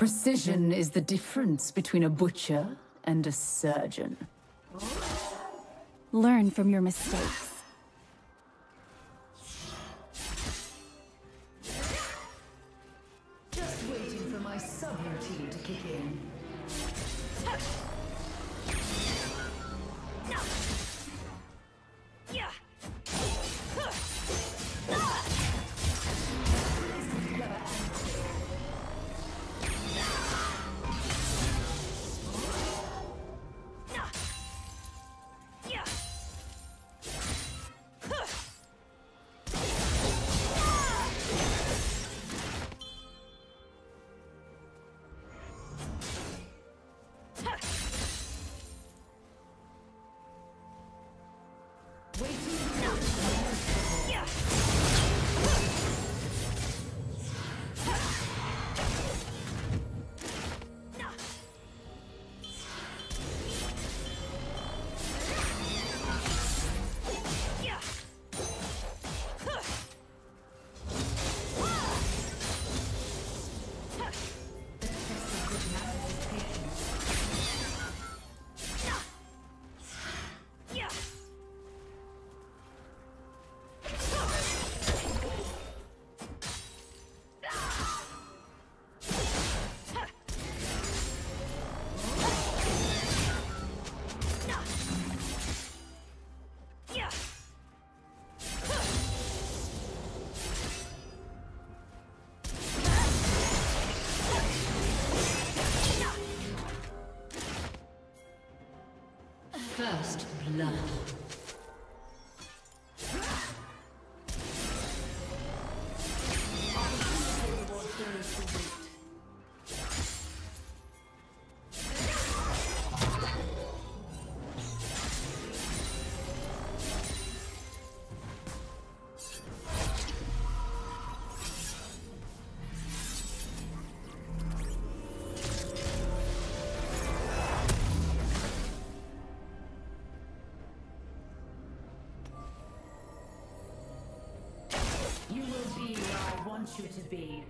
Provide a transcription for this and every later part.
Precision is the difference between a butcher and a surgeon. Learn from your mistakes. First blood. speed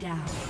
Down.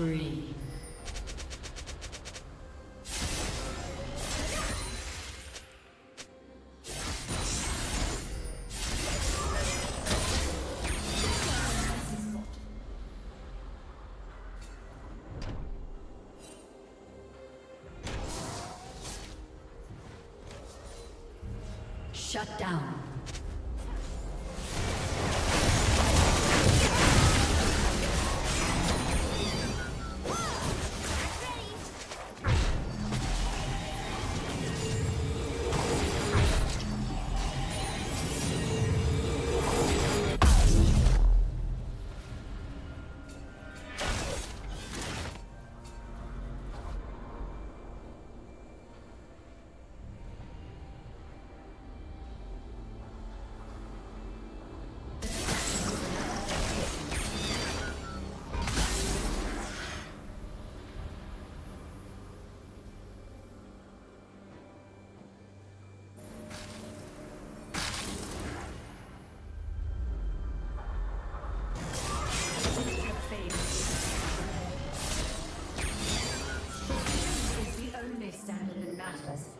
Spree. Shut down. Gracias.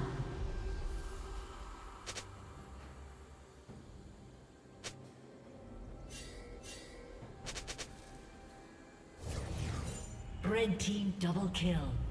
Double kill.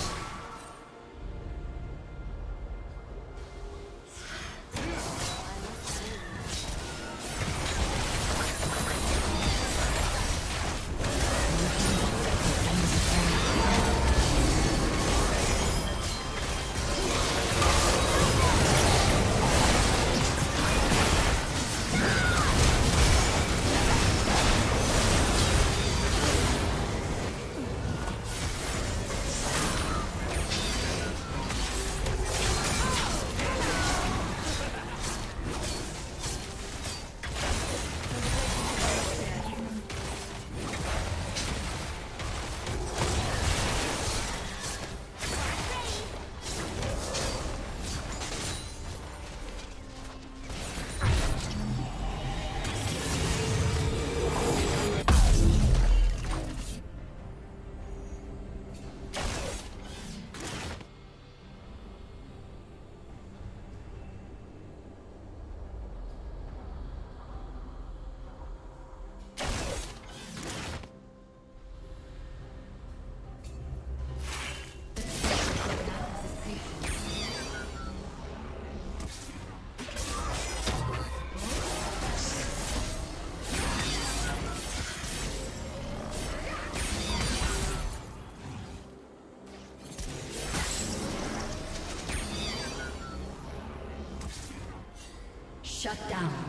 Shut down.